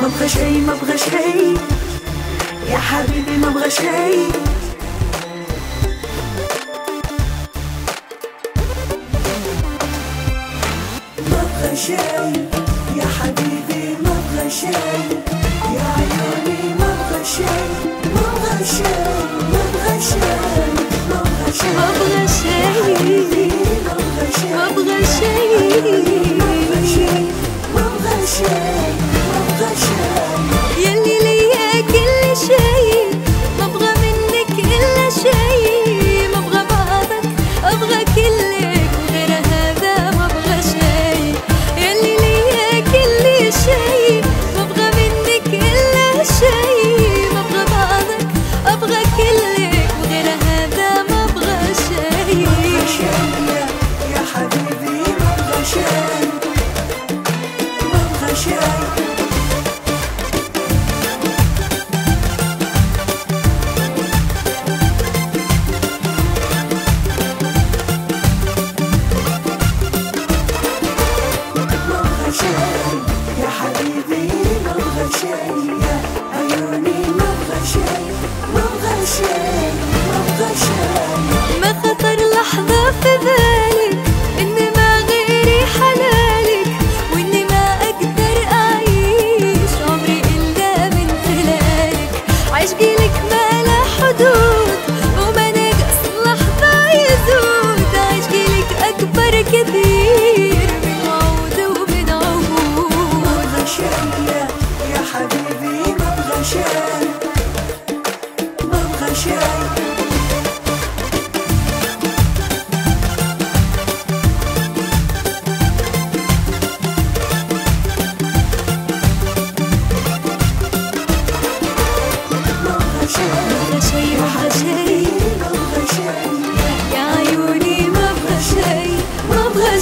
ما أبغى شي ما أبغى شي يا حبيبي ما أبغى شي ما أبغى شي يا حبيبي ما أبغى شي يا عيوني ما أبغى شي ما أبغى شي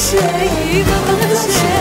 一个梦，一个。